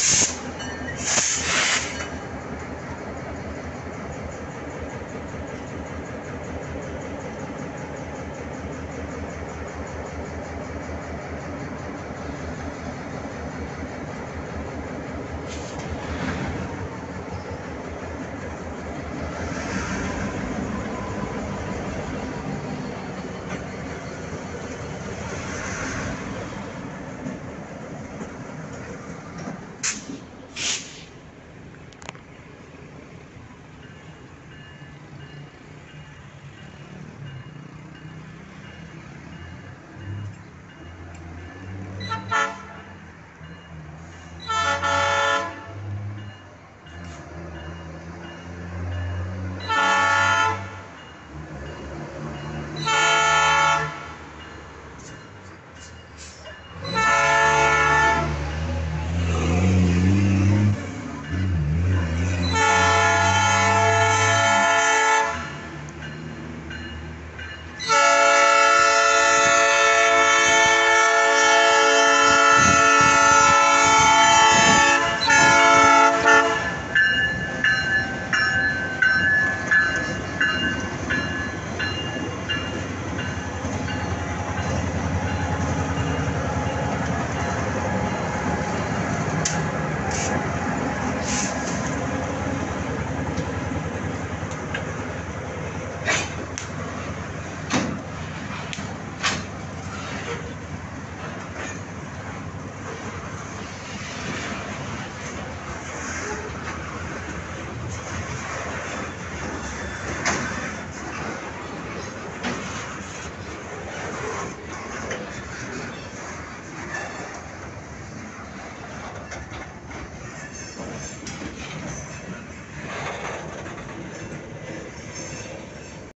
us.